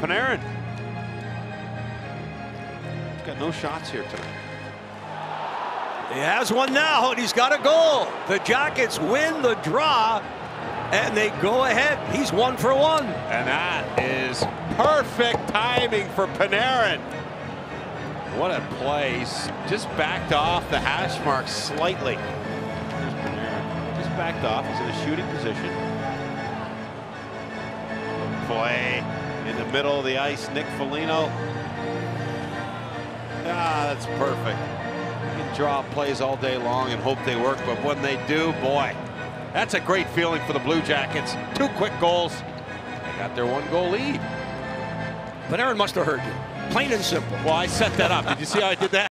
Panarin. He's got no shots here tonight. He has one now, and he's got a goal. The Jackets win the draw, and they go ahead. He's one for one. And that is perfect timing for Panarin. What a play. He's just backed off the hash mark slightly. Just backed off. He's in a shooting position. Play in the middle of the ice. Nick Foligno. Ah, that's perfect. You can draw plays all day long and hope they work, but when they do, boy, that's a great feeling for the Blue Jackets. Two quick goals. They got their one goal lead. Panarin must have heard you. Plain and simple. Well, I set that up. Did you see how I did that?